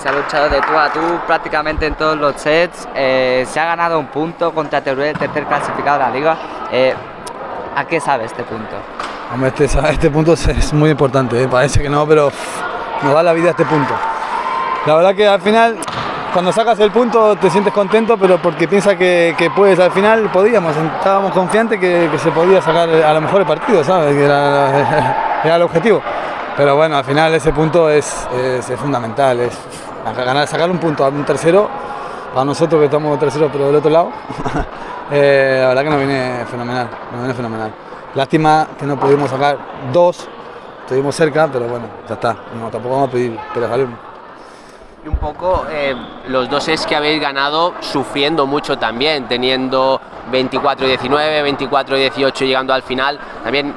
Se ha luchado de tú a tú prácticamente en todos los sets. eh, se ha ganado un punto contra Teruel, tercer clasificado de la liga. Eh, ¿A qué sabe este punto? Hombre, este, este punto es- muy importante, ¿eh? parece que no, pero nos da la vida este punto. La verdad que al final, cuando sacas el punto te sientes contento, pero porque piensas que, puedes, al final podíamos, estábamos confiantes que, se podía sacar a lo mejor el partido, ¿sabes? Que era el objetivo. Pero bueno, al final ese punto es, es- fundamental, es ganar, sacar un punto a un tercero, para nosotros que estamos terceros pero del otro lado, eh, la verdad que nos viene fenomenal, nos viene fenomenal. Lástima que no pudimos sacar dos, estuvimos cerca, pero bueno, ya está, no, tampoco vamos a pedir, pero salimos. Y un poco eh, los dos es que habéis ganado sufriendo mucho también, teniendo 24-19, 24-18 llegando al final, también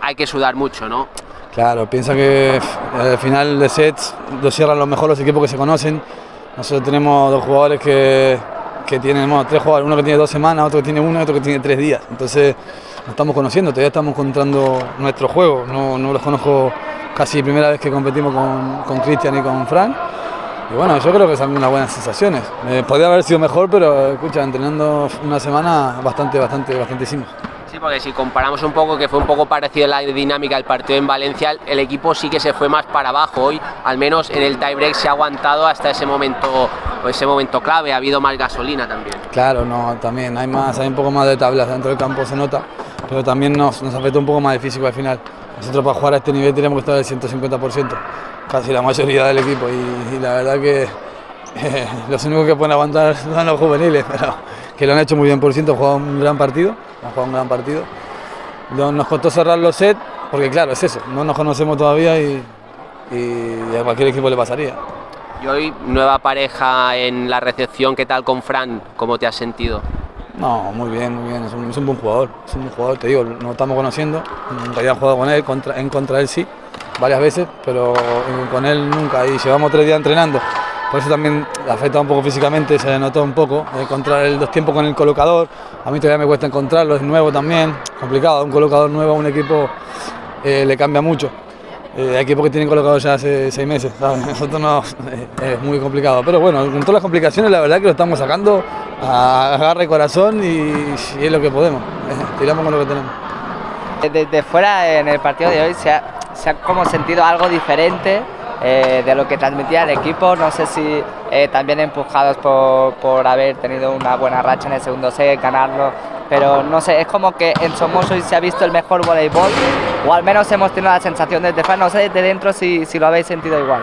hay que sudar mucho, ¿no? Claro, piensa que al final de sets lo cierran los mejores los equipos que se conocen. Nosotros tenemos dos jugadores que, que tienen, bueno, tres jugadores, uno que tiene dos semanas, otro que tiene uno y otro que tiene tres días. Entonces nos estamos conociendo, todavía estamos encontrando nuestro juego. No, no los conozco casi primera vez que competimos con Cristian y con Fran. Y bueno, yo creo que son unas buenas sensaciones. Eh, podría haber sido mejor, pero escucha, entrenando una semana bastante, bastante, bastante. Porque si comparamos un poco, que fue un poco parecido la dinámica del partido en Valencia, el equipo sí que se fue más para abajo hoy, al menos en el tiebreak se ha aguantado hasta ese momento, ese momento clave, ha habido más gasolina también. Claro, no, también hay más, hay un poco más de tablas dentro del campo, se nota, pero también nos, afecta un poco más el físico al final. Nosotros para jugar a este nivel tenemos que estar al 150%, casi la mayoría del equipo, y, la verdad que los únicos que pueden aguantar son los juveniles, pero que lo han hecho muy bien, por ciento, han jugado un gran partido, han jugado un gran partido. No- Nos costó cerrar los sets, porque claro, es eso, no nos conocemos todavía y, y a cualquier equipo le pasaría. Y hoy nueva pareja en la recepción, ¿qué tal con Fran? ¿Cómo te has sentido? No, muy bien, muy bien. Es un, es un buen jugador. Es un buen jugador, te digo, nos estamos conociendo. Nunca había jugado con él, contra, en contra él sí, varias veces, pero con él nunca. Y llevamos tres días entrenando. Por eso también afecta un poco físicamente, se notó un poco. Encontrar el dos tiempos con el colocador. A mí todavía me cuesta encontrarlo, es nuevo también. Complicado, un colocador nuevo a un equipo eh, le cambia mucho. Eh, hay equipos que tienen colocado ya hace seis meses. Nosotros no, eh, es muy complicado. Pero bueno, con todas las complicaciones, la verdad que lo estamos sacando a agarre corazón y, es lo que podemos. eh, tiramos con lo que tenemos. Desde fuera en el partido de hoy se ha como sentido algo diferente eh, de lo que transmitía el equipo. No sé si eh, también empujados por, por haber tenido una buena racha en el segundo set, ganarlo. Pero no sé, es como que en Somoza hoy se ha visto el mejor voleibol, o al menos hemos tenido la sensación desde fuera. No sé desde dentro si, si lo habéis sentido igual.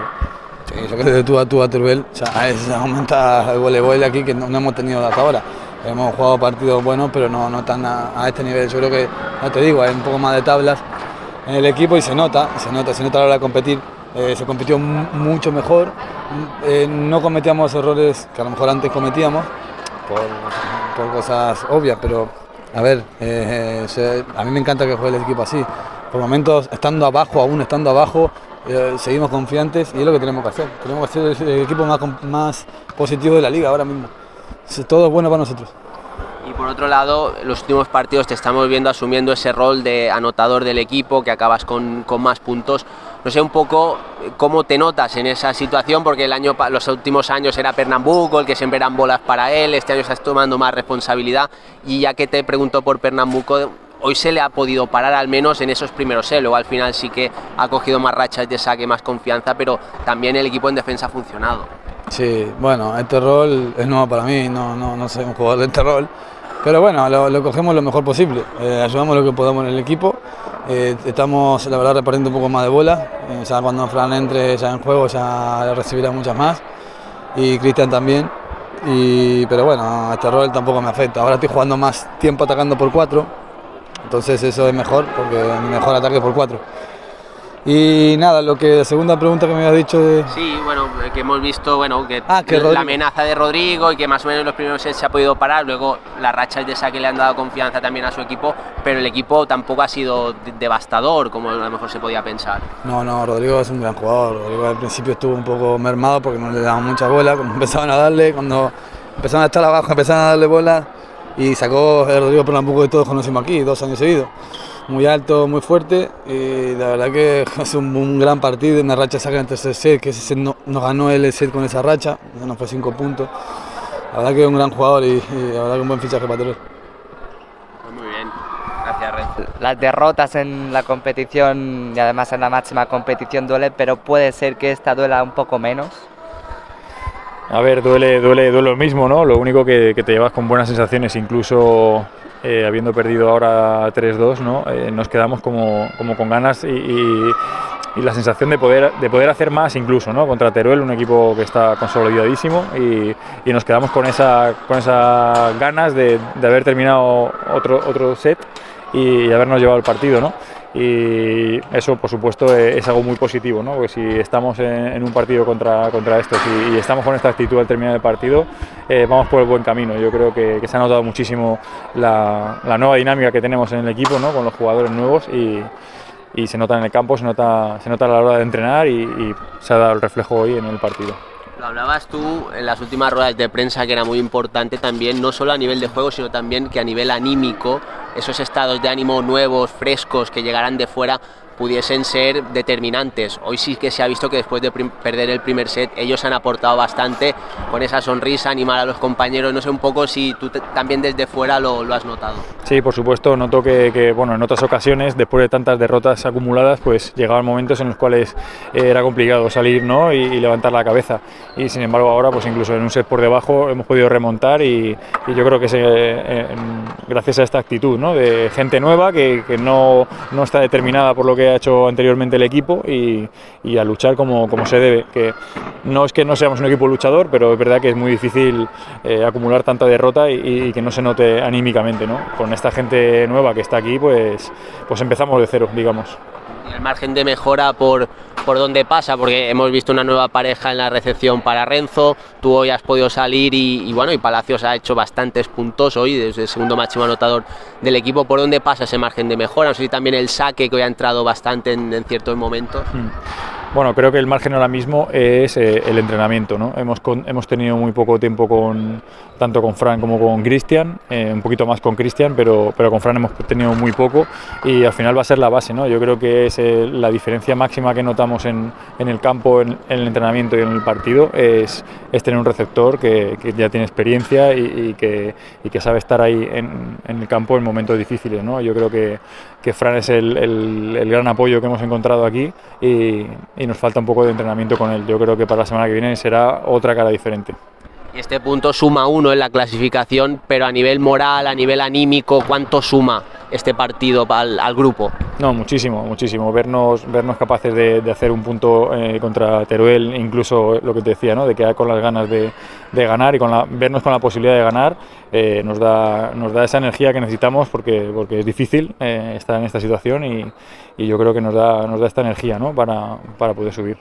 Sí, yo creo que de tú a tú a Teruel ya es, aumenta el voleibol aquí que no, no hemos tenido hasta ahora. Hemos jugado partidos buenos, pero no, no tan a, a este nivel. Yo creo que, ya te digo, hay un poco más de tablas en el equipo y se nota, se nota, se nota a la hora de competir. Eh, se compitió mu- mucho mejor, eh, no cometíamos errores que a lo mejor antes cometíamos por, cosas obvias, pero a ver, eh, a mí me encanta que juegue el equipo así. Por momentos, estando abajo, aún estando abajo, seguimos confiantes y es lo que tenemos que hacer. Tenemos que ser el equipo más, más positivo de la liga ahora mismo. Todo es bueno para nosotros. Y por otro lado, los últimos partidos te estamos viendo asumiendo ese rol de anotador del equipo, que acabas con, con más puntos. No sé un poco eh, cómo te notas en esa situación, porque el año, los últimos años era Pernambuco, el que siempre eran bolas para él, este año estás tomando más responsabilidad. Y ya que te pregunto por Pernambuco, hoy se le ha podido parar al menos en esos primeros set, luego al final sí que ha cogido más rachas de saque, más confianza, pero también el equipo en defensa ha funcionado. Sí, bueno, este rol es nuevo para mí, no, no, no soy un jugador de este rol, pero bueno, lo, lo cogemos lo mejor posible, eh, ayudamos lo que podamos en el equipo, eh, estamos la verdad repartiendo un poco más de bola, eh, ya cuando Fran entre ya en juego ya recibirá muchas más. Y Cristian también, y, pero bueno, este rol tampoco me afecta, ahora estoy jugando más tiempo atacando por cuatro, entonces eso es mejor porque mejor ataque por cuatro. Y nada, lo que la segunda pregunta que me habías dicho de... Sí, bueno, que hemos visto bueno, que, Ah, que la amenaza de Rodrigo y que más o menos en los primeros sets se ha podido parar, luego las rachas de saque le han dado confianza también a su equipo, pero el equipo tampoco ha sido de- devastador como a lo mejor se podía pensar. No, no, Rodrigo es un gran jugador. Rodrigo al principio estuvo un poco mermado porque no le daban mucha bola. Cuando empezaban a darle, cuando empezaban a estar abajo, empezaban a darle bola y sacó a Rodrigo Pernambuco que todos conocimos aquí, dos años seguidos. Muy alto, muy fuerte y la verdad que es un, gran partido, una racha saca en tercer set, que ese set no, nos ganó el set con esa racha, nos fue cinco puntos. La verdad que es un gran jugador y, la verdad que un buen fichaje para Teruel. Muy bien, gracias Red. Las derrotas en la competición y además en la máxima competición duele, pero puede ser que esta duela un poco menos. A ver, duele, duele, duele lo mismo, ¿no? Lo único que, que te llevas con buenas sensaciones, incluso eh, habiendo perdido ahora 3-2, ¿no? Eh, nos quedamos como, como con ganas y, la sensación de poder, de poder hacer más incluso ¿no? contra Teruel, un equipo que está consolidadísimo y, nos quedamos con, esa, con esas ganas de, de haber terminado otro, otro set y habernos llevado el partido. ¿no? Y eso por supuesto eh, es algo muy positivo, ¿no? porque si estamos en, un partido contra, contra estos y, estamos con esta actitud al terminar el partido, eh, vamos por el buen camino. Yo creo que, se ha notado muchísimo la, la, nueva dinámica que tenemos en el equipo, ¿no? con los jugadores nuevos y, y, se nota en el campo, se nota, se nota a la hora de entrenar y, y se ha dado el reflejo hoy en el partido. Lo hablabas tú en las últimas ruedas de prensa que era muy importante también, no solo a nivel de juego, sino también que a nivel anímico, esos estados de ánimo nuevos, frescos, que llegarán de fuera, pudiesen ser determinantes. Hoy sí que se ha visto que después de perder el primer set ellos han aportado bastante con esa sonrisa, animar a los compañeros. No sé un poco si tú también desde fuera lo, lo, has notado. Sí, por supuesto, noto que, que, bueno, en otras ocasiones, después de tantas derrotas acumuladas, pues llegaban momentos en los cuales eh, era complicado salir ¿no? y, y, levantar la cabeza. Y sin embargo ahora, pues incluso en un set por debajo hemos podido remontar y, y yo creo que es eh, gracias a esta actitud ¿no? de gente nueva que, que no, no está determinada por lo que ha hecho anteriormente el equipo y, a luchar como, como, se debe. Que no es que no seamos un equipo luchador, pero es verdad que es muy difícil eh, acumular tanta derrota y, y, que no se note anímicamente. ¿no? Con esta gente nueva que está aquí, pues, pues empezamos de cero, digamos el margen de mejora por, por dónde pasa, porque hemos visto una nueva pareja en la recepción para Renzo, tú hoy has podido salir y, y bueno, y Palacios ha hecho bastantes puntos hoy, desde el segundo máximo anotador del equipo, ¿por dónde pasa ese margen de mejora? No sé si también el saque que hoy ha entrado bastante en, en ciertos momentos. Hmm. Bueno, creo que el margen ahora mismo es eh, el entrenamiento. ¿no? Hemos, con, hemos tenido muy poco tiempo con tanto con Fran como con Cristian, eh, un poquito más con Cristian, pero, pero con Fran hemos tenido muy poco y al final va a ser la base. ¿no? Yo creo que es eh, la diferencia máxima que notamos en, en el campo, en, el entrenamiento y en el partido, es, es tener un receptor que, ya tiene experiencia y, y, que, y, que, sabe estar ahí en, en, el campo en momentos difíciles. ¿no? Yo creo que, que Fran es el, el, el gran apoyo que hemos encontrado aquí y, y nos falta un poco de entrenamiento con él. Yo creo que para la semana que viene será otra cara diferente. Y este punto suma uno en la clasificación, pero a nivel moral, a nivel anímico, ¿cuánto suma este partido al, al grupo? No, muchísimo, muchísimo. Vernos, vernos capaces de, hacer un punto eh, contra Teruel, incluso lo que te decía, ¿no? de quedar con las ganas de, de ganar y con la, vernos con la posibilidad de ganar, eh, nos, da, nos da esa energía que necesitamos porque, porque es difícil eh, estar en esta situación y, y yo creo que nos da, nos da esta energía ¿no? para, para poder subir.